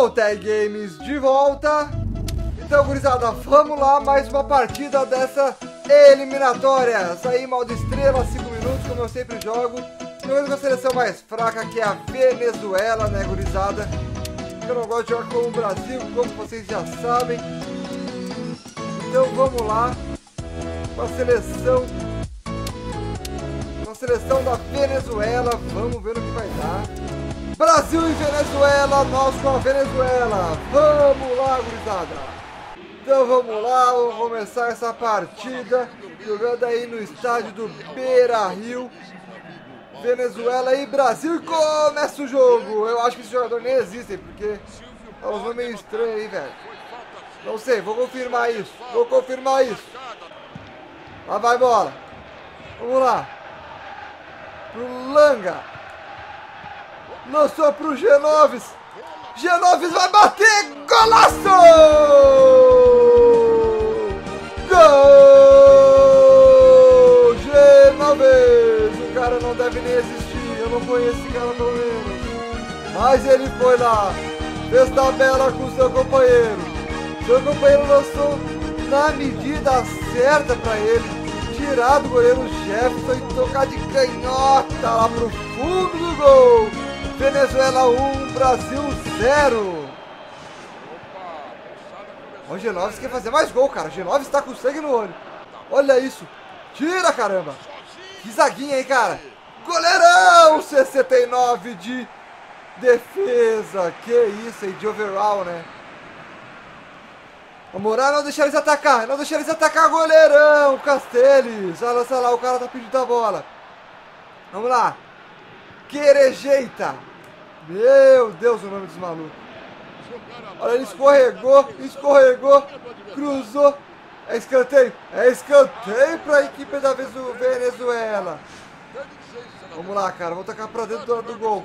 Voltei Games de volta. Então, gurizada, vamos lá, mais uma partida dessa eliminatória. Essa aí, modo estrela, 5 minutos, como eu sempre jogo. Jogando com a seleção mais fraca, que é a Venezuela, né, gurizada? Eu não gosto de jogar com o Brasil, como vocês já sabem. Então, vamos lá. Com a seleção... Com a seleção da Venezuela. Vamos ver o que vai dar. Brasil e Venezuela, nós com a Venezuela. Vamos lá, gurizada. Então vamos lá, vamos começar essa partida. Jogando aí no estádio do Beira Rio. Venezuela e Brasil. Começa o jogo. Eu acho que esses jogadores nem existem, porque é um nome meio estranho aí, velho. Não sei, vou confirmar isso. Vou confirmar isso. Lá vai bola. Vamos lá. Pro Langa. Lançou pro Genoves. Genoves vai bater. Golaço! Gol! Genoves! O cara não deve nem existir. Eu não conheço esse cara pelo menos. Mas ele foi lá. Fez tabela com seu companheiro. Seu companheiro lançou na medida certa para ele. Tirar do goleiro Jefferson e tocar de canhota lá pro fundo do gol. Venezuela 1, Brasil 0. O Genoves quer fazer mais gol, cara. O Genoves está com sangue no olho. Olha isso. Tira, caramba. Que zaguinha aí, cara. Goleirão 69 de defesa. Que isso aí, de overall, né? Vamos lá, não deixar eles atacar. Não deixar eles atacar, goleirão. Castells. Olha lá, lá, o cara tá pedindo a bola. Vamos lá. Querejeita. Meu Deus, o nome dos malucos. Olha, ele escorregou, escorregou, cruzou. É escanteio, é escanteio para a equipe da Venezuela. Vamos lá, cara, vamos tacar para dentro do, do gol.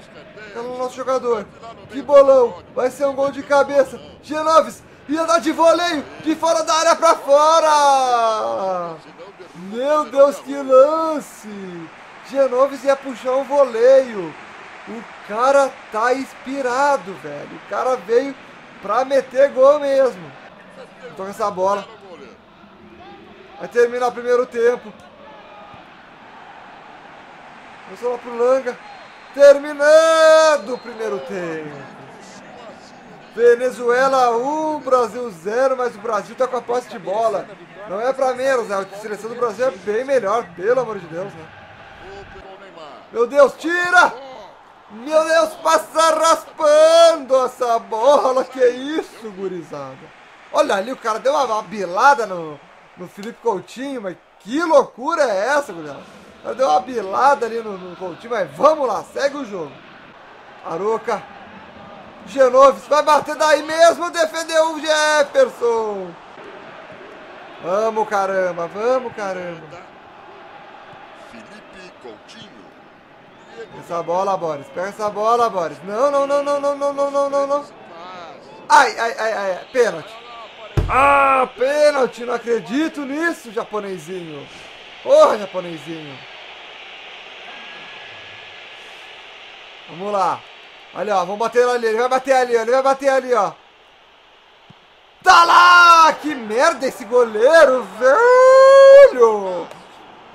Tá no nosso jogador. Que bolão, vai ser um gol de cabeça. Genoves, ia dar de voleio, de fora da área para fora. Meu Deus, que lance. Genoves ia puxar um voleio. O cara tá inspirado, velho. O cara veio pra meter gol mesmo. Toca essa bola. Vai terminar o primeiro tempo. Vamos lá pro Langa. Terminando o primeiro tempo. Venezuela 1, Brasil 0, mas o Brasil tá com a posse de bola. Não é pra menos, né? A seleção do Brasil é bem melhor, pelo amor de Deus, né? Meu Deus, tira! Meu Deus, passa raspando essa bola. Que isso, gurizada. Olha ali, o cara deu uma, bilada no, no Felipe Coutinho, mas que loucura é essa, gurizada? O cara deu uma bilada ali no, no Coutinho, mas vamos lá, segue o jogo. Aroca. Genoves vai bater daí mesmo, defendeu o Jefferson. Vamos, caramba, vamos, caramba. Felipe Coutinho. Essa bola, Boris. Pega essa bola, Boris. Não, não, não, não, não, não, não, não, não, não. Ai, ai, ai, ai. Pênalti. Ah, pênalti. Não acredito nisso, japonesinho. Porra, japonesinho. Vamos lá. Olha, ó. Vamos bater ali. Ele vai bater ali, ó. Ele vai bater ali, ó. Tá lá! Que merda esse goleiro, velho!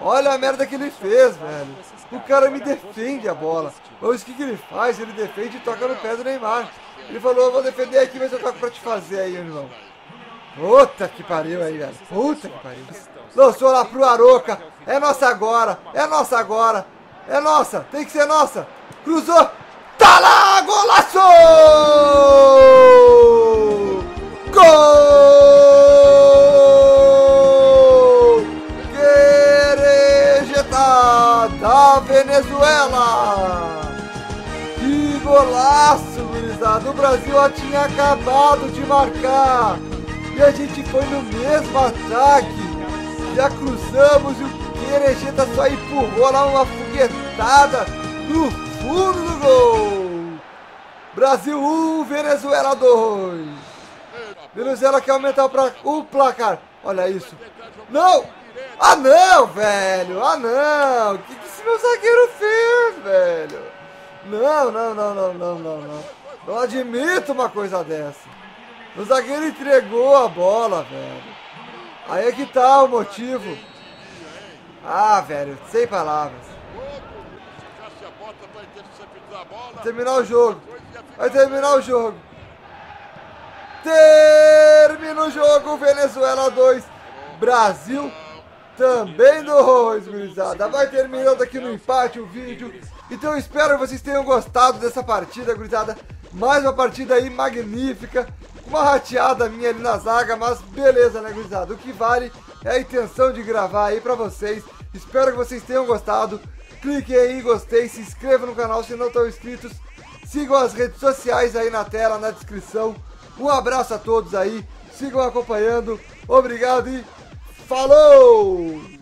Olha a merda que ele fez, velho. O cara me defende a bola. Mas o que, que ele faz? Ele defende e toca no pé do Neymar. Ele falou, eu vou defender aqui, mas eu toco pra te fazer aí, irmão. Puta que pariu aí, velho. Puta que pariu. Lançou lá pro Aroca. É nossa agora. É nossa agora. É nossa. Tem que ser nossa. Cruzou. Tá lá! Golaço! Da Venezuela! Que golaço, gurizada! O Brasil já tinha acabado de marcar! E a gente foi no mesmo ataque! Já cruzamos e o Querejeta só empurrou lá uma foguetada no fundo do gol! Brasil 1, Venezuela 2! Venezuela quer aumentar o placar. Olha isso. Não! Ah não, velho! Ah não! O que, que esse meu zagueiro fez, velho? Não, não, não, não, não, não, não. Não admito uma coisa dessa. O zagueiro entregou a bola, velho. Aí é que tá o motivo. Ah, velho, sem palavras. Terminar o jogo. Vai terminar o jogo. Termina o jogo. Venezuela 2. Brasil também 2, gurizada. Vai terminando aqui no empate o vídeo. Então eu espero que vocês tenham gostado dessa partida, gurizada. Mais uma partida aí magnífica. Uma rateada minha ali na zaga, mas beleza, né, gurizada? O que vale é a intenção de gravar aí pra vocês. Espero que vocês tenham gostado. Cliquem aí em gostei, se inscrevam no canal se não estão inscritos. Sigam as redes sociais aí na tela, na descrição. Um abraço a todos aí. Sigam acompanhando. Obrigado e falou!